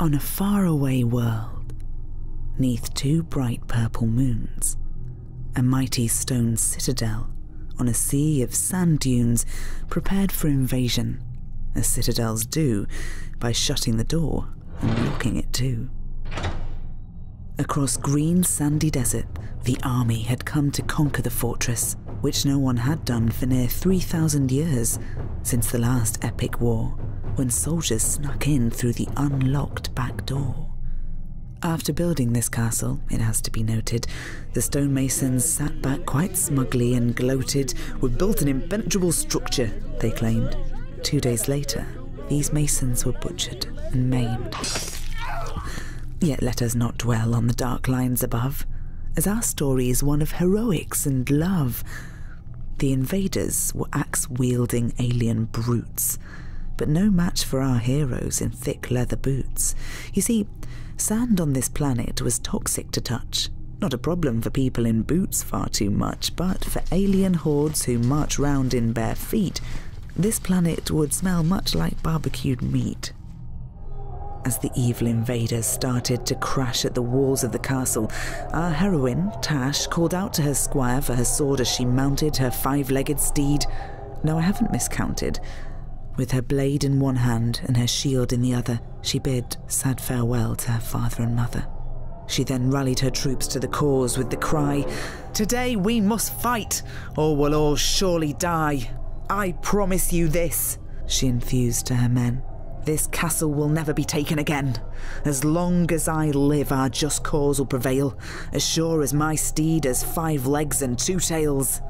On a faraway world, neath two bright purple moons, a mighty stone citadel on a sea of sand dunes prepared for invasion, as citadels do by shutting the door and locking it too. Across green sandy desert, the army had come to conquer the fortress, which no one had done for near 3,000 years since the last epic war, when soldiers snuck in through the unlocked back door. After building this castle, it has to be noted, the stonemasons sat back quite smugly and gloated. We've built an impenetrable structure, they claimed. Two days later, these masons were butchered and maimed. Yet let us not dwell on the dark lines above, as our story is one of heroics and love. The invaders were axe wielding alien brutes, but no match for our heroes in thick leather boots. You see, Sand on this planet was toxic to touch. Not a problem for people in boots far too much, but for alien hordes who march round in bare feet, this planet would smell much like barbecued meat. As the evil invaders started to crash at the walls of the castle, our heroine, Tash, called out to her squire for her sword as she mounted her five legged steed. No, I haven't miscounted. With her blade in one hand and her shield in the other, she bid sad farewell to her father and mother. She then rallied her troops to the cause with the cry, Today we must fight, or we'll all surely die. I promise you this, she infused to her men. This castle will never be taken again. As long as I live, our just cause will prevail, as sure as my steed has five legs and two tails.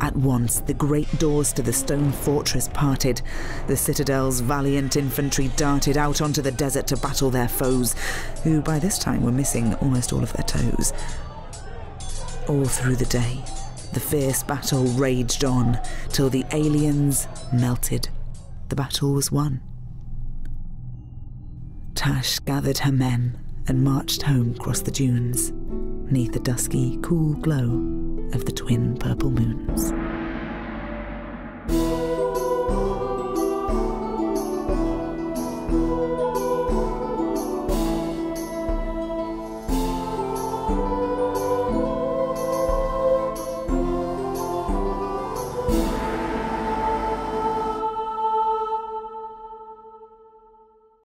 At once, the great doors to the stone fortress parted. The citadel's valiant infantry darted out onto the desert to battle their foes, who by this time were missing almost all of their toes. All through the day, the fierce battle raged on till the aliens melted. The battle was won. Tash gathered her men and marched home across the dunes, neath the dusky, cool glow of the twin purple moons.